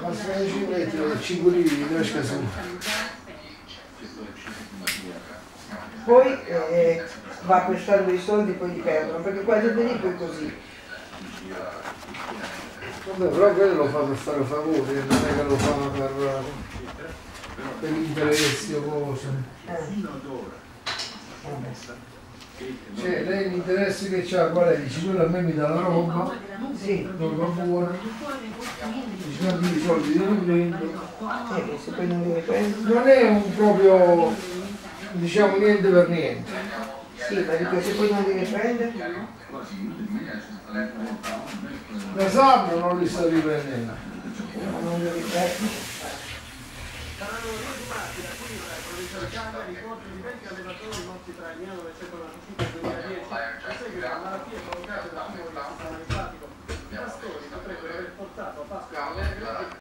Ma se ci metti 5 lire di tasca su. Poi eh, va acquistando i soldi e poi li perdono, perché qua del diritto è così. Vabbè, però quello lo fa per fare favori, non è che lo fa per, per interessi o cose. Eh. Vabbè. Cioè, lei gli interessi che c'ha, qual è? Dice, quello a me mi dà la roba, Sì, roba buona, dice, ma i soldi li riprendo. eh, che se poi non è un proprio, diciamo, niente per niente. Sì, ma dico se poi non li riprende. Da Sabro non li sta riprendendo. Non li riprendi. Tra il provincia di Canada ricordi di 20 allevatori morti tra il 1995 e il 2010 a seguito a malattie provocate da del sistema linfatico. I pastori potrebbero aver portato a Pasqua